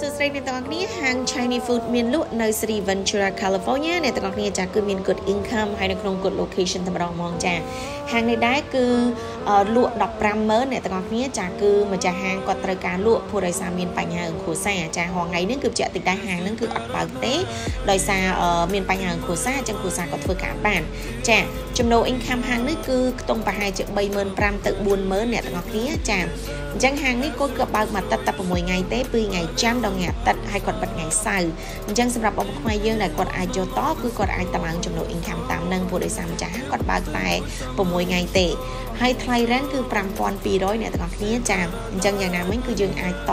សួស្តីអ្នកទាំងអស់គ្នាហាង Chinese food មានលក់នៅ Sri Ventura California អ្នកទាំងអស់គ្នាចាគឺមាន good income ហើយនៅក្នុង good location តែម្ដងហ្មងចាហាងនេះដែរគឺ លក់150,000អ្នកទាំងអស់គ្នាចាគឺម្ចាស់ហាងគាត់ត្រូវការលក់ព្រោះដោយសារមានបញ្ហារឿងគ្រួសារចាហងៃនេះគឺបញ្ជាក់តិចដែរហាងហ្នឹងគឺអត់បើកទេដោយសារមានបញ្ហារឿងគ្រួសារអញ្ចឹងគ្រួសារគាត់ធ្វើការបាន ចាចំណូល income ហាងនេះគឺខ្ទង់ប្រហែលជា35,000ទៅ40,000អ្នកទាំងអស់គ្នាចាអញ្ចឹងហាងនេះគាត់ក៏បើកមួយទឹកតែ6ថ្ងៃទេ2ថ្ងៃចាំដល់ថ្ងៃអាទិត្យហើយគាត់បិទថ្ងៃសៅរ៍អញ្ចឹងសម្រាប់បងប្អូនខ្មែរយើងដែលគាត់អាចយកតគឺគាត់អាចតម្លើងចំណូល income តាមនឹងព្រោះដោយសារម្ចាស់គាត់បើកតែ6ថ្ងៃទេហើយថ្លៃ rent គឺ5200អ្នកទាំងអស់គ្នាចាអញ្ចឹងយ៉ាងណាមិញគឺយើងអាចត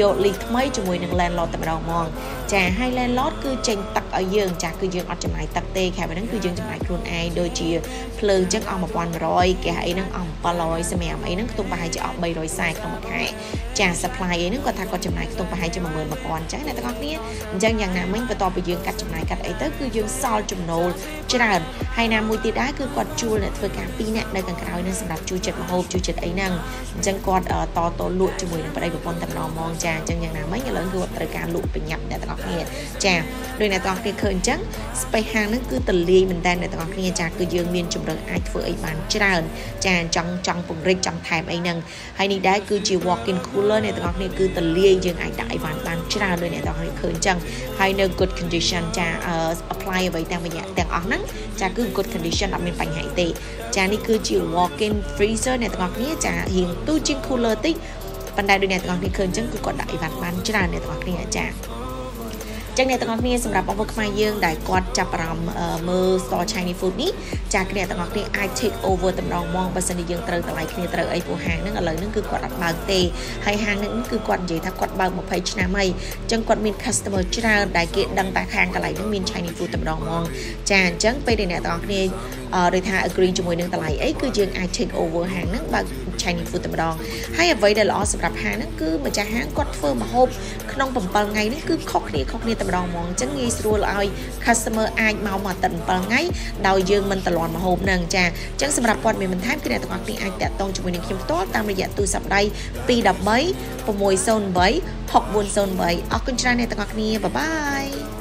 យកលីសថ្មីជាមួយនឹង landlord តែម្ដងហ្មងចាហើយ landlord គឺចេញទឹកឲ្យយើងចាគឺយើងអត់ចំណាយទឹកទេខែហ្នឹងគឺយើងចំណាយខ្លួនឯងដូចជាភ្លើងចឹងអស់1100គេអីហ្នឹងអស់700សម្រាប់អីហ្នឹងខ្ទង់ប្រហែលជាអស់340ក្នុងមួយខែចា supply អីហ្នឹងគាត់ថាគាត់ចំណាយខ្ទង់ប្រហែលជា11000អញ្ចឹងអ្នកទាំងអស់គ្នាអញ្ចឹងយ៉ាងណាមិញបន្ទាប់ពីយើងកាត់ចំណាយកាត់អីទៅគឺយើងសល់ចំណូលច្រើនហើយណាមួយទៀតដែរគឺគាត់ជួលអ្នកធ្វើការ2នាក់នៅខាងក្រោយនឹងសម្រាប់ជួយចិត្តមហូបជួយចិត្តអីហ្នឹងអញ្ចឹងគាត់តតលក់ជាមួយនឹងប្តីប្រពន្ធតែម្ដងហ្មងចាអញ្ចឹងយ៉ាងណាមិញឥឡូវគឺគាត់ត្រូវការលក់ប្រញាប់អ្នកទាំងអស់គ្នាចា ដោយអ្នកទាំងអស់គ្នាឃើញអញ្ចឹង space ហាងហ្នឹងគឺតលាយមែនតើអ្នកទាំងអស់គ្នាចាគឺយើងមានជំរឿនអាចធ្វើអីបានច្រើន ចាចង់ចង់ពង្រីកចង់ថែមអីហ្នឹងហើយនេះដែរគឺជា walk-in cooler អ្នកទាំងអស់គ្នាគឺតលាយយើងអាចដាក់អីបានបានច្រើនដោយអ្នកទាំងអស់គ្នាឃើញអញ្ចឹងហើយនៅ good condition ចា apply អ្វីទាំងទាំងអស់ហ្នឹងចាគឺ good condition អត់មានបញ្ហាទេ ចានេះគឺជា walk-in freezer អ្នកទាំងអស់គ្នាចារៀងទូជាង cooler តិចប៉ុន្តែដូចអ្នកទាំងអស់គ្នាឃើញអញ្ចឹងគឺគាត់ដាក់អីវ៉ាន់បានច្រើនអ្នកទាំងអស់គ្នាចា ចឹងអ្នកទាំងអស់គ្នាសម្រាប់បងប្អូនខ្មែរយើងដែលគាត់ចាប់អារម្មណ៍មើល store Chinese food នេះចាអ្នកទាំងអស់គ្នាអាច take over តម្រងមកបើសិនជាយើងត្រូវតម្លៃគ្នាត្រូវអីព្រោះហាងហ្នឹងឥឡូវហ្នឹងគឺគាត់អត់បើកទេហើយហាងហ្នឹងគឺគាត់និយាយថាគាត់បើក20ឆ្នាំហើយអញ្ចឹងគាត់មាន customer ច្រើនដែលគេដឹងតែខាងកន្លែងហ្នឹងមាន Chinese food តម្រងមកចាអញ្ចឹងពេលដែលអ្នកទាំងអស់គ្នាឬថា agree ជាមួយនឹងតម្លៃអីគឺយើងអាច take over ហាងហ្នឹងបើក Chinese food តែម្ដងហើយអ្វីដែលល្អសម្រាប់ហាងហ្នឹងគឺម្ចាស់ហាងគាត់ធ្វើម្ហូបក្នុង7ថ្ងៃនេះគឺខុសគ្នាខុសគ្នាតែម្ដងហ្មងអញ្ចឹងងាយស្រួលឲ្យ customer អាចមកមកតែ7ថ្ងៃដោយយើងមិនតលន់ម្ហូបហ្នឹងចាអញ្ចឹងសម្រាប់ព័ត៌មានបន្ថែមគឺអ្នកទាំងអស់គ្នាអាចតាក់ទងជាមួយនឹងខ្ញុំផ្ទាល់តាមរយៈទូរស័ព្ទដៃ213 608 6408អរគុណច្រើនអ្នកទាំងអស់គ្នាបាយបាយ